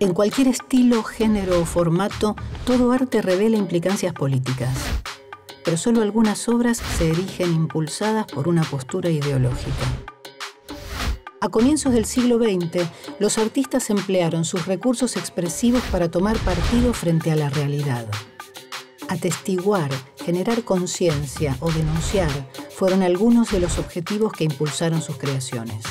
En cualquier estilo, género o formato, todo arte revela implicancias políticas, pero solo algunas obras se erigen impulsadas por una postura ideológica. A comienzos del siglo XX, los artistas emplearon sus recursos expresivos para tomar partido frente a la realidad. Atestiguar, generar conciencia o denunciar fueron algunos de los objetivos que impulsaron sus creaciones.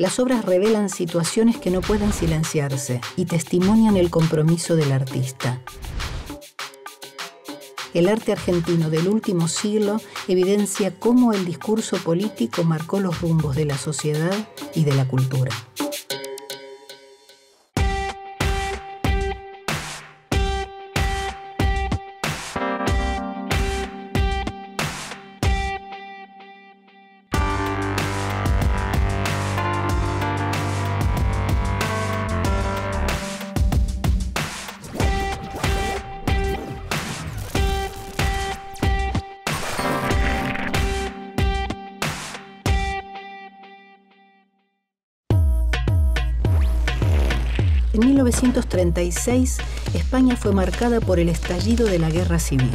Las obras revelan situaciones que no pueden silenciarse y testimonian el compromiso del artista. El arte argentino del último siglo evidencia cómo el discurso político marcó los rumbos de la sociedad y de la cultura. 1936, España fue marcada por el estallido de la Guerra Civil.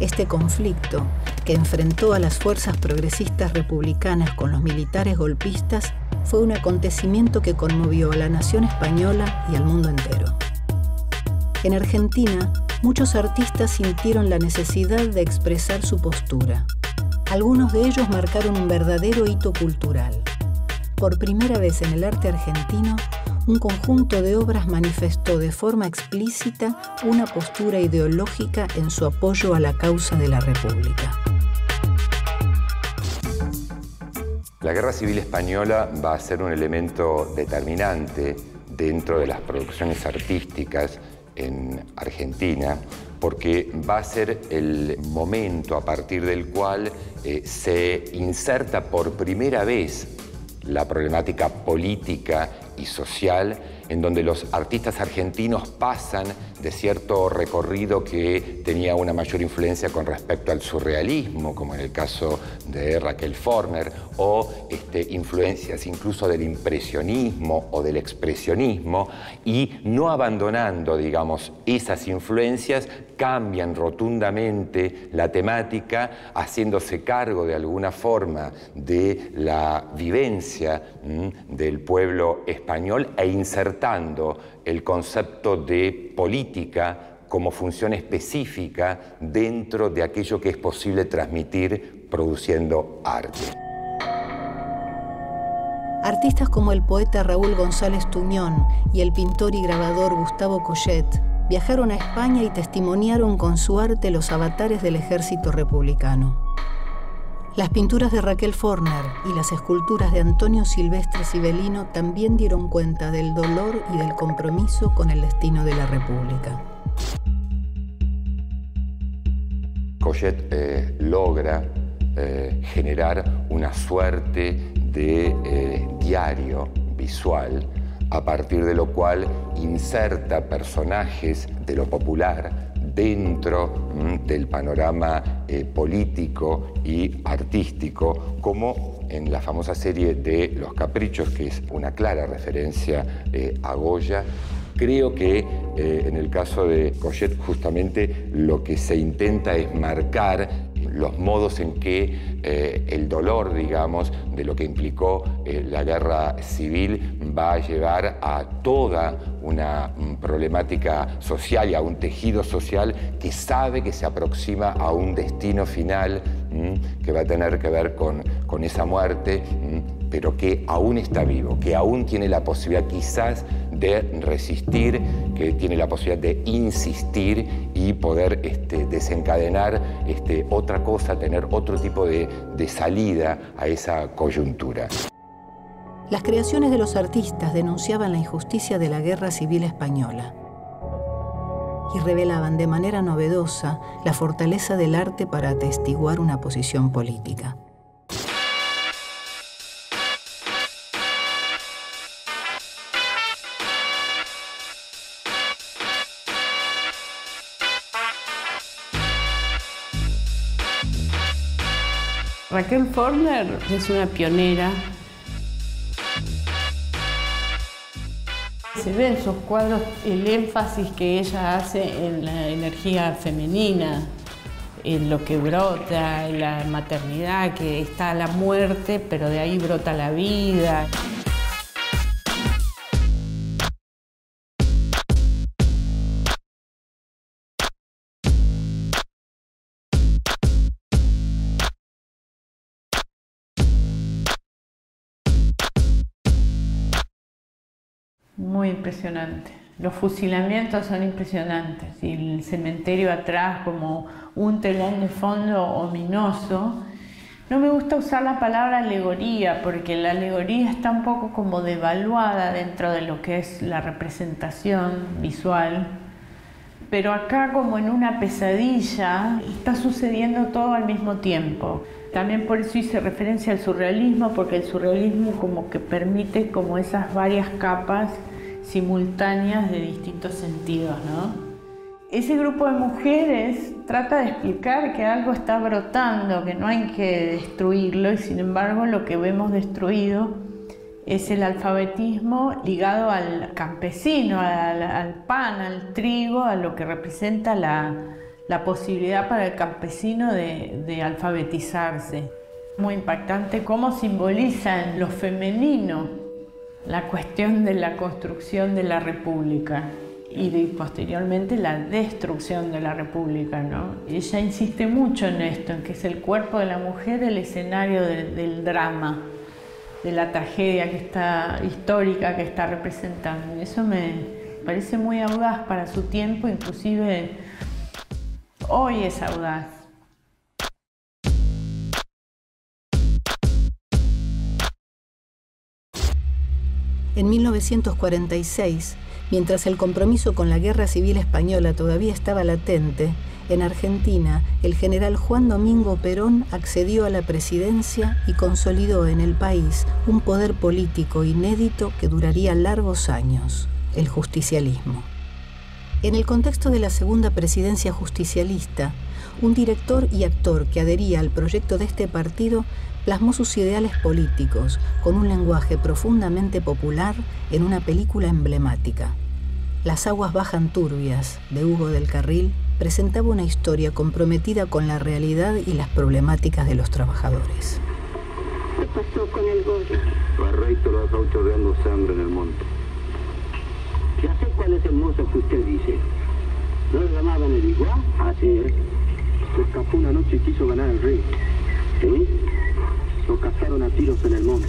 Este conflicto, que enfrentó a las fuerzas progresistas republicanas con los militares golpistas, fue un acontecimiento que conmovió a la nación española y al mundo entero. En Argentina, muchos artistas sintieron la necesidad de expresar su postura. Algunos de ellos marcaron un verdadero hito cultural. Por primera vez en el arte argentino, un conjunto de obras manifestó de forma explícita una postura ideológica en su apoyo a la causa de la República. La Guerra Civil Española va a ser un elemento determinante dentro de las producciones artísticas en Argentina, porque va a ser el momento a partir del cual eh, se inserta por primera vez la problemática política y social en donde los artistas argentinos pasan de cierto recorrido que tenía una mayor influencia con respecto al surrealismo, como en el caso de Raquel Forner, o este, influencias incluso del impresionismo o del expresionismo, y no abandonando, digamos, esas influencias, cambian rotundamente la temática, haciéndose cargo de alguna forma de la vivencia del pueblo español e insertando el concepto de política como función específica dentro de aquello que es posible transmitir produciendo arte. Artistas como el poeta Raúl González Tuñón y el pintor y grabador Gustavo Collet viajaron a España y testimoniaron con su arte los avatares del ejército republicano. Las pinturas de Raquel Forner y las esculturas de Antonio Silvestre Sibelino también dieron cuenta del dolor y del compromiso con el destino de la República. Coget eh, logra eh, generar una suerte de eh, diario visual a partir de lo cual inserta personajes de lo popular dentro mm, del panorama eh, político y artístico, como en la famosa serie de Los Caprichos, que es una clara referencia eh, a Goya. Creo que eh, en el caso de Coget justamente lo que se intenta es marcar los modos en que eh, el dolor, digamos, de lo que implicó eh, la guerra civil va a llevar a toda una mm, problemática social y a un tejido social que sabe que se aproxima a un destino final mm, que va a tener que ver con, con esa muerte, mm, pero que aún está vivo, que aún tiene la posibilidad quizás de resistir, que tiene la posibilidad de insistir y poder este, desencadenar este, otra cosa, tener otro tipo de, de salida a esa coyuntura. Las creaciones de los artistas denunciaban la injusticia de la guerra civil española y revelaban de manera novedosa la fortaleza del arte para atestiguar una posición política. Raquel Forner es una pionera. Se ve en sus cuadros el énfasis que ella hace en la energía femenina, en lo que brota, en la maternidad, que está la muerte, pero de ahí brota la vida. Muy impresionante. Los fusilamientos son impresionantes y el cementerio atrás como un telón de fondo ominoso. No me gusta usar la palabra alegoría porque la alegoría está un poco como devaluada dentro de lo que es la representación visual. Pero acá como en una pesadilla está sucediendo todo al mismo tiempo. También por eso hice referencia al surrealismo porque el surrealismo como que permite como esas varias capas simultáneas de distintos sentidos, ¿no? Ese grupo de mujeres trata de explicar que algo está brotando, que no hay que destruirlo y sin embargo lo que vemos destruido es el alfabetismo ligado al campesino, al, pan, al trigo, a lo que representa la, posibilidad para el campesino de, de alfabetizarse. Muy impactante cómo simbolizan lo femenino la cuestión de la construcción de la República y posteriormente la destrucción de la República. ¿no? Ella insiste mucho en esto, en que es el cuerpo de la mujer el escenario del drama, de la tragedia que está, histórica que está representando. Eso me parece muy audaz para su tiempo, inclusive hoy es audaz. En 1946, mientras el compromiso con la guerra civil española todavía estaba latente, en Argentina, el general Juan Domingo Perón accedió a la presidencia y consolidó en el país un poder político inédito que duraría largos años, el justicialismo. En el contexto de la segunda presidencia justicialista, un director y actor que adhería al proyecto de este partido plasmó sus ideales políticos con un lenguaje profundamente popular en una película emblemática. Las aguas bajan turbias, de Hugo del Carril, presentaba una historia comprometida con la realidad y las problemáticas de los trabajadores. ¿Qué pasó con el Goya? Barreito lo ha chorreando sangre en el monte. Ya sé cuál es el mozo que usted dice. ¿No le llamaban el igual? Así es. Se escapó una noche y quiso ganar el rey. ¿Sí? A tiros en el monte.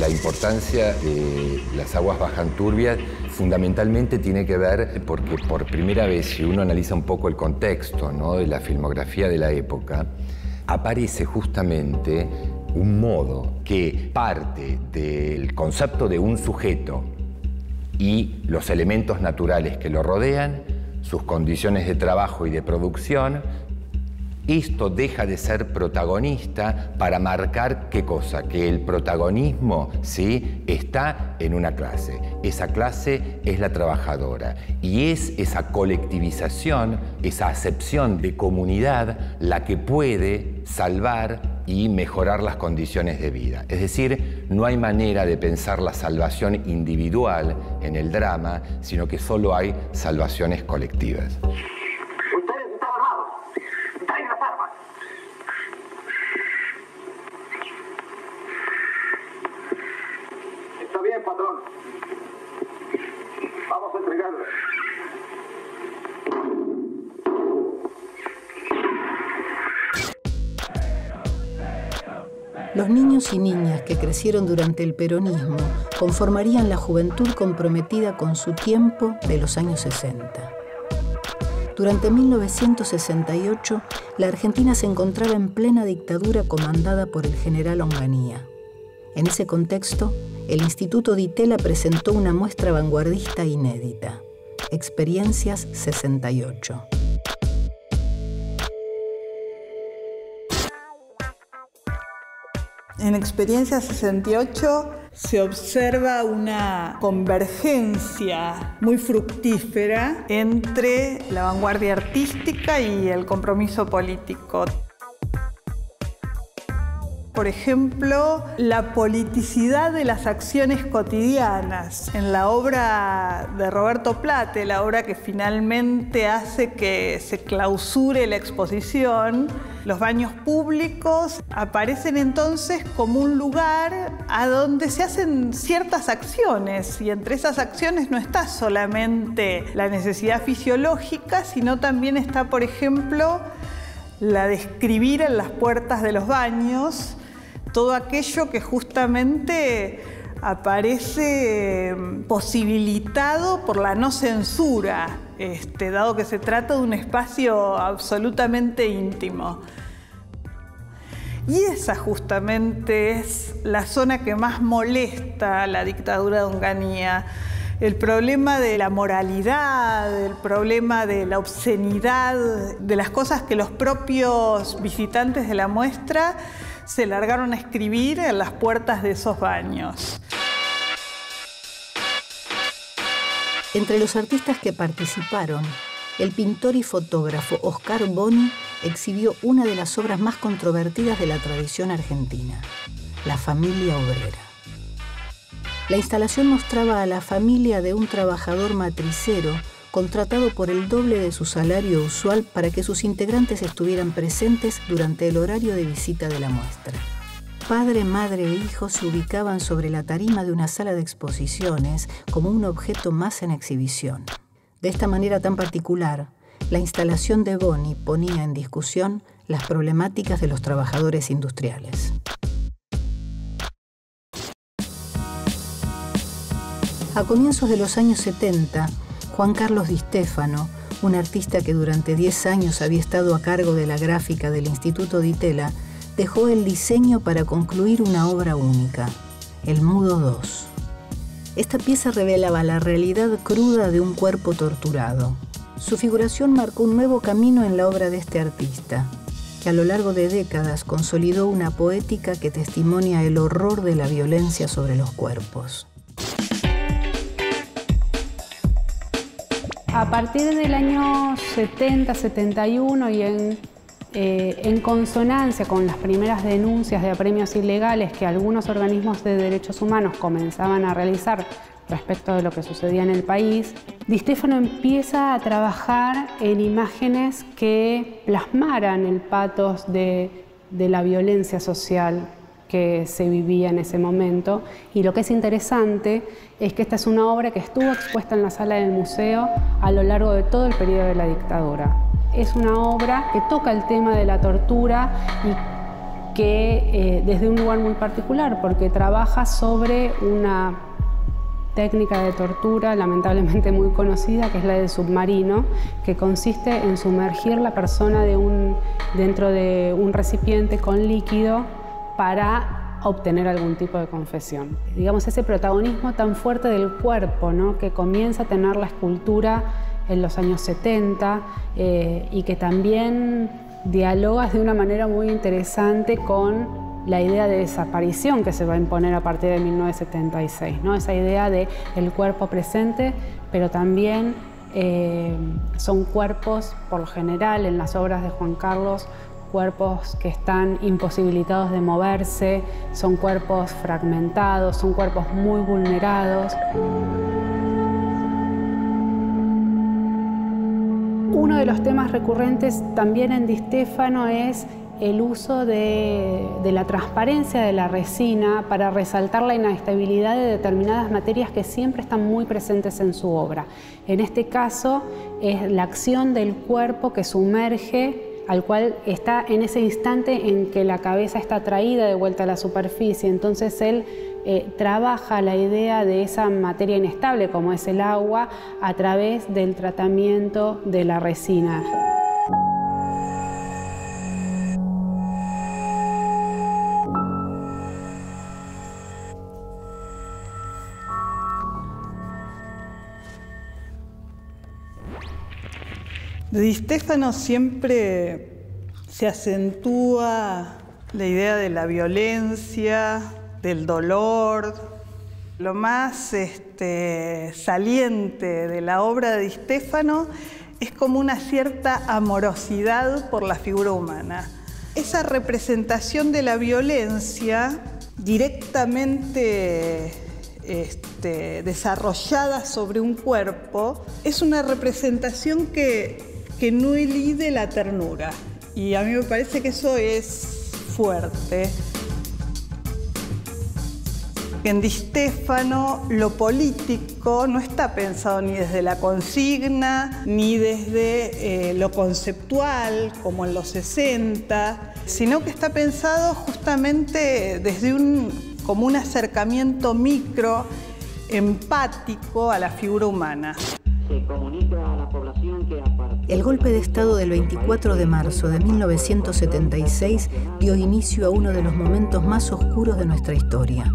La importancia de las aguas bajan turbias fundamentalmente tiene que ver porque por primera vez, si uno analiza un poco el contexto ¿no? de la filmografía de la época, aparece justamente un modo que parte del concepto de un sujeto y los elementos naturales que lo rodean, sus condiciones de trabajo y de producción, esto deja de ser protagonista para marcar qué cosa, que el protagonismo ¿sí? está en una clase. Esa clase es la trabajadora y es esa colectivización, esa acepción de comunidad la que puede salvar y mejorar las condiciones de vida. Es decir, no hay manera de pensar la salvación individual en el drama, sino que solo hay salvaciones colectivas. Crecieron durante el peronismo conformarían la juventud comprometida con su tiempo de los años 60. Durante 1968, la Argentina se encontraba en plena dictadura comandada por el general Onganía. En ese contexto, el Instituto Ditela presentó una muestra vanguardista inédita, Experiencias 68. En Experiencia 68 se observa una convergencia muy fructífera entre la vanguardia artística y el compromiso político. Por ejemplo, la politicidad de las acciones cotidianas. En la obra de Roberto Plate, la obra que finalmente hace que se clausure la exposición, los baños públicos aparecen entonces como un lugar a donde se hacen ciertas acciones y entre esas acciones no está solamente la necesidad fisiológica, sino también está, por ejemplo, la de escribir en las puertas de los baños todo aquello que justamente aparece mm, posibilitado por la no censura, este, dado que se trata de un espacio absolutamente íntimo. Y esa justamente es la zona que más molesta a la dictadura de Onganía. El problema de la moralidad, el problema de la obscenidad, de las cosas que los propios visitantes de la muestra se largaron a escribir en las puertas de esos baños. Entre los artistas que participaron, el pintor y fotógrafo Oscar Boni exhibió una de las obras más controvertidas de la tradición argentina, La familia obrera. La instalación mostraba a la familia de un trabajador matricero contratado por el doble de su salario usual para que sus integrantes estuvieran presentes durante el horario de visita de la muestra. Padre, madre e hijo se ubicaban sobre la tarima de una sala de exposiciones como un objeto más en exhibición. De esta manera tan particular, la instalación de Boni ponía en discusión las problemáticas de los trabajadores industriales. A comienzos de los años 70, Juan Carlos Di Stefano, un artista que durante 10 años había estado a cargo de la gráfica del Instituto Di Tella, dejó el diseño para concluir una obra única, El Mudo 2. Esta pieza revelaba la realidad cruda de un cuerpo torturado. Su figuración marcó un nuevo camino en la obra de este artista, que a lo largo de décadas consolidó una poética que testimonia el horror de la violencia sobre los cuerpos. A partir del año 70-71 y en, eh, en, consonancia con las primeras denuncias de apremios ilegales que algunos organismos de derechos humanos comenzaban a realizar respecto de lo que sucedía en el país, Di Stefano empieza a trabajar en imágenes que plasmaran el patos de la violencia social que se vivía en ese momento. Y lo que es interesante es que esta es una obra que estuvo expuesta en la sala del museo a lo largo de todo el periodo de la dictadura. Es una obra que toca el tema de la tortura y que eh, desde un lugar muy particular, porque trabaja sobre una técnica de tortura lamentablemente muy conocida, que es la del submarino, que consiste en sumergir la persona dentro de un recipiente con líquido para obtener algún tipo de confesión. Digamos, ese protagonismo tan fuerte del cuerpo ¿no? que comienza a tener la escultura en los años 70 eh, y que también dialoga de una manera muy interesante con la idea de desaparición que se va a imponer a partir de 1976, ¿no? esa idea de el cuerpo presente, pero también eh, son cuerpos, por lo general, en las obras de Juan Carlos, cuerpos que están imposibilitados de moverse, son cuerpos fragmentados, son cuerpos muy vulnerados. Uno de los temas recurrentes también en Di Stefano es el uso de, de, la transparencia de la resina para resaltar la inestabilidad de determinadas materias que siempre están muy presentes en su obra. En este caso es la acción del cuerpo que sumerge al cual está en ese instante en que la cabeza está traída de vuelta a la superficie. Entonces él eh, trabaja la idea de esa materia inestable como es el agua a través del tratamiento de la resina. De Stefano siempre se acentúa la idea de la violencia, del dolor. Lo más este, saliente de la obra de Stefano es como una cierta amorosidad por la figura humana. esa representación de la violencia directamente este, desarrollada sobre un cuerpo es una representación que, que no elide la ternura. Y a mí me parece que eso es fuerte. En Di Stefano lo político no está pensado ni desde la consigna, ni desde eh, lo conceptual, como en los 60, sino que está pensado justamente desde un, como un acercamiento micro, empático a la figura humana. El golpe de Estado del 24 de marzo de 1976 dio inicio a uno de los momentos más oscuros de nuestra historia.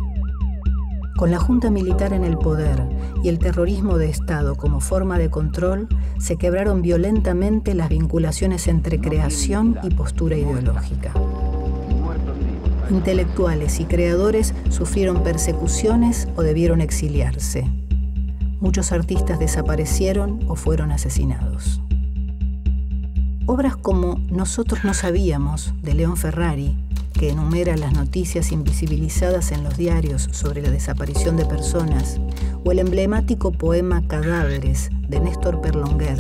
Con la Junta Militar en el poder y el terrorismo de Estado como forma de control, se quebraron violentamente las vinculaciones entre creación y postura ideológica. Intelectuales y creadores sufrieron persecuciones o debieron exiliarse. Muchos artistas desaparecieron o fueron asesinados. Obras como Nosotros no sabíamos, de León Ferrari, que enumera las noticias invisibilizadas en los diarios sobre la desaparición de personas, o el emblemático poema Cadáveres de Néstor Perlonguer,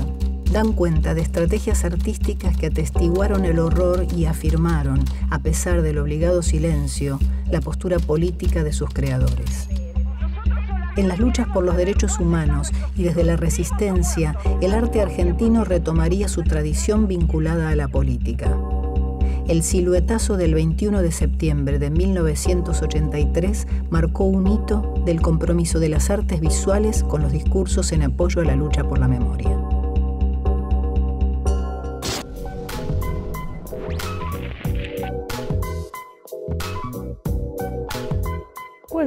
dan cuenta de estrategias artísticas que atestiguaron el horror y afirmaron, a pesar del obligado silencio, la postura política de sus creadores. En las luchas por los derechos humanos y desde la resistencia, el arte argentino retomaría su tradición vinculada a la política. El siluetazo del 21 de septiembre de 1983 marcó un hito del compromiso de las artes visuales con los discursos en apoyo a la lucha por la memoria.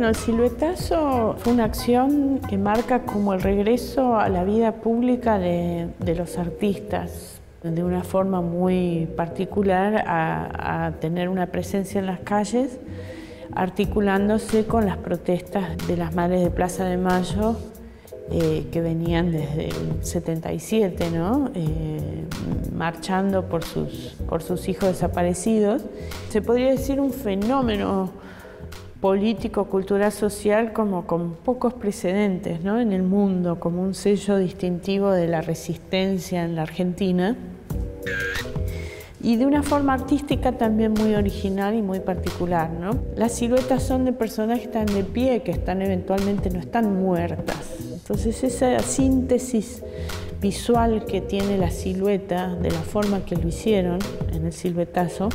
Bueno, el siluetazo fue una acción que marca como el regreso a la vida pública de, de los artistas de una forma muy particular a, tener una presencia en las calles, articulándose con las protestas de las madres de Plaza de Mayo eh, que venían desde el 77, ¿no? Eh, marchando por sus, por sus hijos desaparecidos. Se podría decir un fenómeno político, cultural, social como con pocos precedentes ¿no? en el mundo, como un sello distintivo de la resistencia en la Argentina y de una forma artística también muy original y muy particular. ¿no? Las siluetas son de personas que están de pie, que están eventualmente no están muertas. Entonces esa síntesis visual que tiene la silueta de la forma que lo hicieron en el siluetazo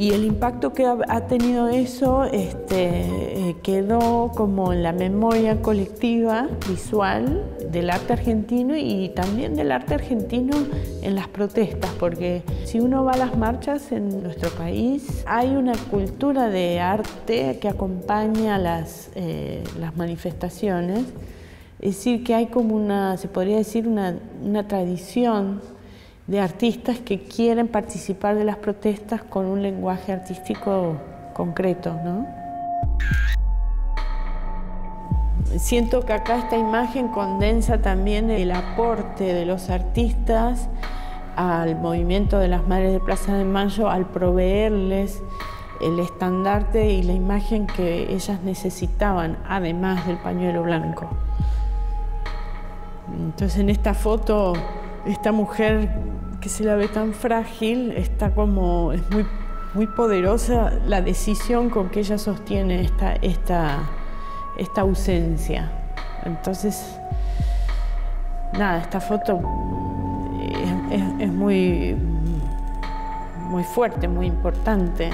y el impacto que ha, tenido eso este, eh, quedó como en la memoria colectiva visual del arte argentino y también del arte argentino en las protestas, porque si uno va a las marchas en nuestro país, hay una cultura de arte que acompaña las, eh, las manifestaciones, es decir, que hay como una, se podría decir, una, una tradición de artistas que quieren participar de las protestas con un lenguaje artístico concreto. ¿no? Siento que acá esta imagen condensa también el aporte de los artistas al movimiento de las Madres de Plaza de Mayo al proveerles el estandarte y la imagen que ellas necesitaban, además del pañuelo blanco. Entonces en esta foto, esta mujer que se la ve tan frágil, está como, es muy, muy poderosa la decisión con que ella sostiene esta, esta, esta ausencia. Entonces, nada, esta foto es, muy, muy fuerte, muy importante.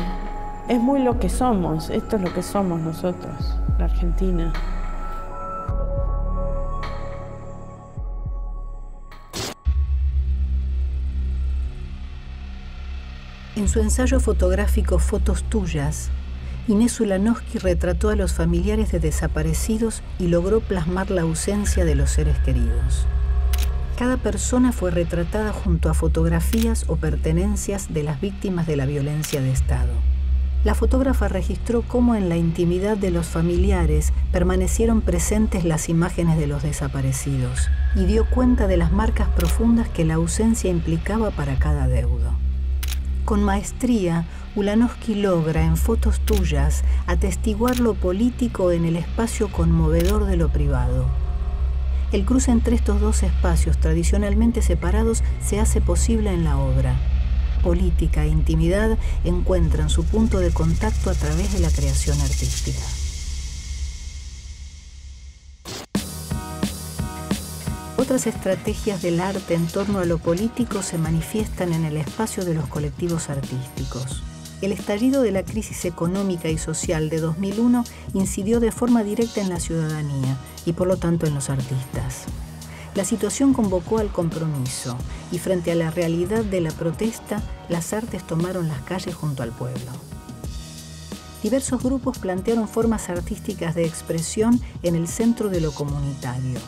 Es muy lo que somos, esto es lo que somos nosotros, la Argentina. En su ensayo fotográfico Fotos Tuyas, Inés Ulanowski retrató a los familiares de desaparecidos y logró plasmar la ausencia de los seres queridos. Cada persona fue retratada junto a fotografías o pertenencias de las víctimas de la violencia de Estado. La fotógrafa registró cómo en la intimidad de los familiares permanecieron presentes las imágenes de los desaparecidos y dio cuenta de las marcas profundas que la ausencia implicaba para cada deudo. Con maestría, Ulanowski logra en fotos tuyas atestiguar lo político en el espacio conmovedor de lo privado. El cruce entre estos dos espacios tradicionalmente separados se hace posible en la obra. Política e intimidad encuentran su punto de contacto a través de la creación artística. Otras estrategias del arte en torno a lo político se manifiestan en el espacio de los colectivos artísticos. El estallido de la crisis económica y social de 2001 incidió de forma directa en la ciudadanía y por lo tanto en los artistas. La situación convocó al compromiso y frente a la realidad de la protesta, las artes tomaron las calles junto al pueblo. Diversos grupos plantearon formas artísticas de expresión en el centro de lo comunitario.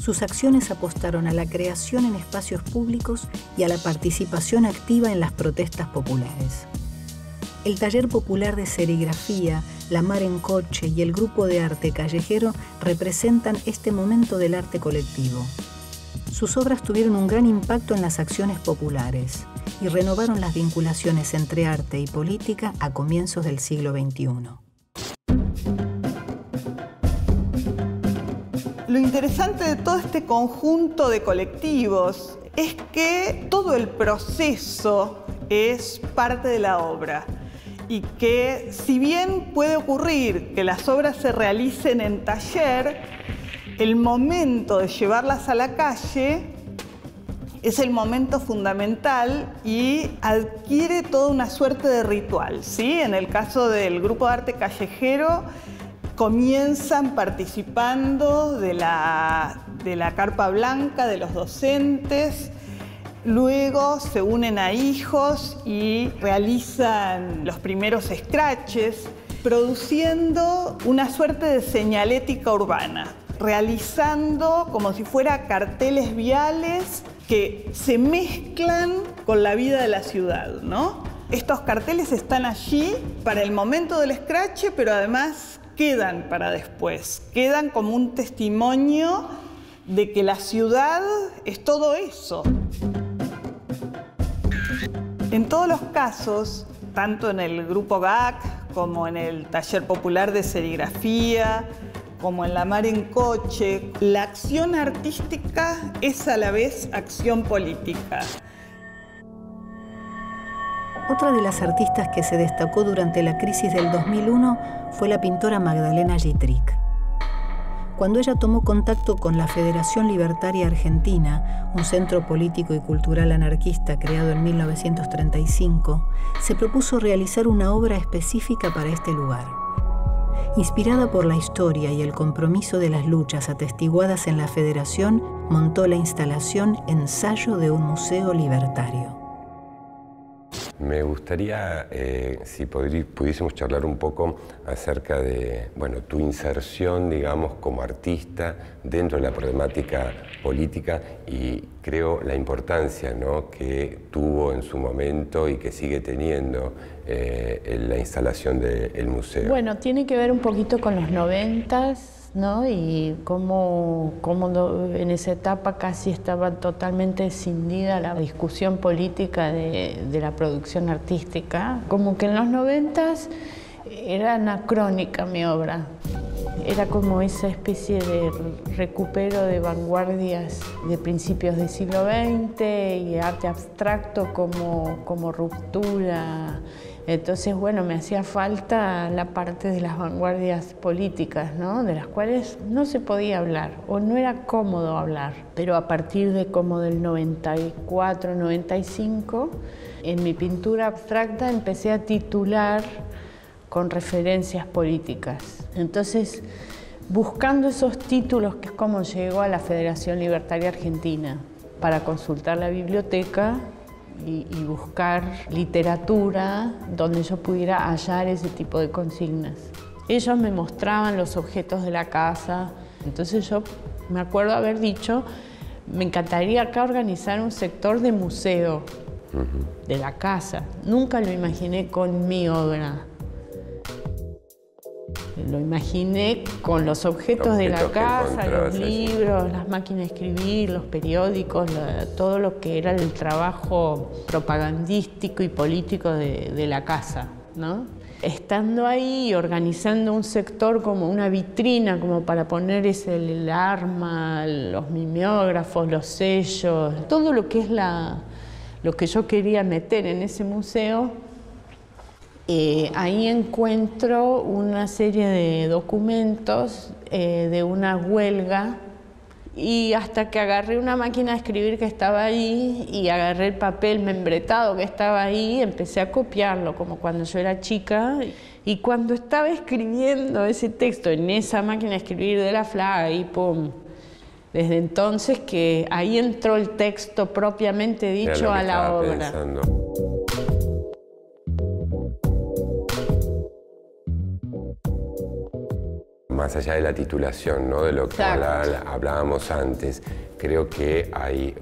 Sus acciones apostaron a la creación en espacios públicos y a la participación activa en las protestas populares. El taller popular de serigrafía, La Mar en Coche y el grupo de arte callejero representan este momento del arte colectivo. Sus obras tuvieron un gran impacto en las acciones populares y renovaron las vinculaciones entre arte y política a comienzos del siglo XXI. Lo interesante de todo este conjunto de colectivos es que todo el proceso es parte de la obra y que si bien puede ocurrir que las obras se realicen en taller, el momento de llevarlas a la calle es el momento fundamental y adquiere toda una suerte de ritual. ¿sí? En el caso del grupo de arte callejero, comienzan participando de la, de la carpa blanca, de los docentes, Luego se unen a hijos y realizan los primeros scratches, produciendo una suerte de señalética urbana, realizando como si fuera carteles viales que se mezclan con la vida de la ciudad, ¿no? Estos carteles están allí para el momento del scratch, pero además quedan para después, quedan como un testimonio de que la ciudad es todo eso. En todos los casos, tanto en el grupo GAC como en el taller popular de serigrafía, como en la mar en coche, la acción artística es a la vez acción política. Otra de las artistas que se destacó durante la crisis del 2001 fue la pintora Magdalena Gitrick. Cuando ella tomó contacto con la Federación Libertaria Argentina, un centro político y cultural anarquista creado en 1935, se propuso realizar una obra específica para este lugar. Inspirada por la historia y el compromiso de las luchas atestiguadas en la Federación, montó la instalación Ensayo de un Museo Libertario. Me gustaría, eh, si pudiésemos charlar un poco acerca de bueno, tu inserción, digamos, como artista dentro de la problemática política y creo la importancia ¿no? que tuvo en su momento y que sigue teniendo eh, en la instalación del museo. Bueno, tiene que ver un poquito con los noventas ¿no? y cómo, en esa etapa casi estaba totalmente escindida la discusión política de, la producción artística. Como que en los noventas era anacrónica mi obra. Era como esa especie de recupero de vanguardias de principios del siglo XX y arte abstracto como, como ruptura entonces, bueno, me hacía falta la parte de las vanguardias políticas, ¿no? De las cuales no se podía hablar o no era cómodo hablar. Pero a partir de como del 94, 95, en mi pintura abstracta empecé a titular con referencias políticas. Entonces, buscando esos títulos, que es como llegó a la Federación Libertaria Argentina, para consultar la biblioteca y, buscar literatura donde yo pudiera hallar ese tipo de consignas. Ellos me mostraban los objetos de la casa, entonces yo me acuerdo haber dicho, me encantaría acá organizar un sector de museo de la casa. Nunca lo imaginé con mi obra. Lo imaginé con los objetos, de la casa, los libros, las máquinas de escribir, los periódicos, todo lo que era el trabajo propagandístico y político de, de la casa, ¿no? estando ahí organizando un sector como una vitrina, como para poner ese, el arma, los mimeógrafos, los sellos, todo lo que es la, lo que yo quería meter en ese museo, eh, ahí encuentro una serie de documentos eh, de una huelga y hasta que agarré una máquina de escribir que estaba ahí y agarré el papel membretado que estaba ahí, empecé a copiarlo como cuando yo era chica. Y cuando estaba escribiendo ese texto en esa máquina de escribir de la flaga, y pum, desde entonces que ahí entró el texto propiamente dicho a la obra. Más allá de la titulación, ¿no? de lo que hablábamos antes, creo que hay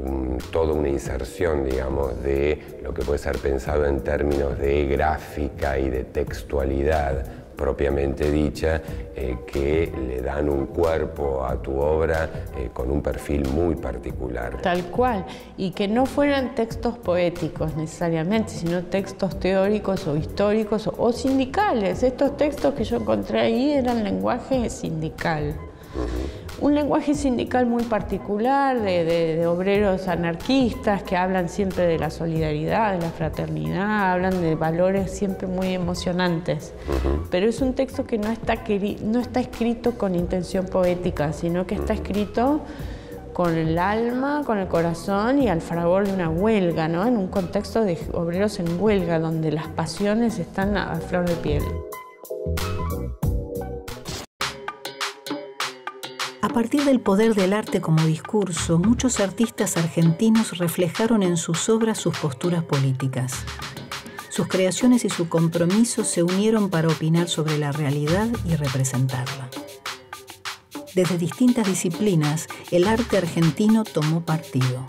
toda una inserción, digamos, de lo que puede ser pensado en términos de gráfica y de textualidad propiamente dicha, eh, que le dan un cuerpo a tu obra eh, con un perfil muy particular. Tal cual, y que no fueran textos poéticos necesariamente, sino textos teóricos o históricos o, sindicales. Estos textos que yo encontré ahí eran lenguaje sindical un lenguaje sindical muy particular de, obreros anarquistas que hablan siempre de la solidaridad, de la fraternidad, hablan de valores siempre muy emocionantes. Pero es un texto que no está, no está escrito con intención poética, sino que está escrito con el alma, con el corazón y al fragor de una huelga, ¿no? en un contexto de obreros en huelga, donde las pasiones están a flor de piel. A partir del poder del arte como discurso, muchos artistas argentinos reflejaron en sus obras sus posturas políticas. Sus creaciones y su compromiso se unieron para opinar sobre la realidad y representarla. Desde distintas disciplinas, el arte argentino tomó partido.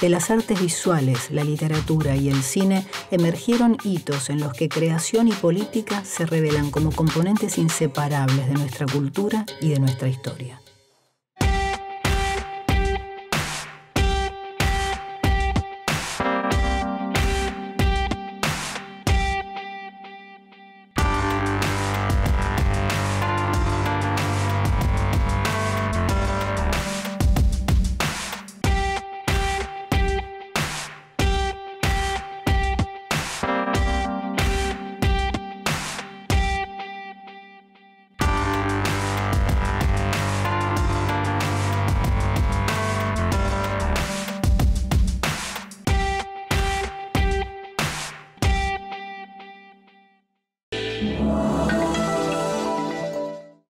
De las artes visuales, la literatura y el cine emergieron hitos en los que creación y política se revelan como componentes inseparables de nuestra cultura y de nuestra historia.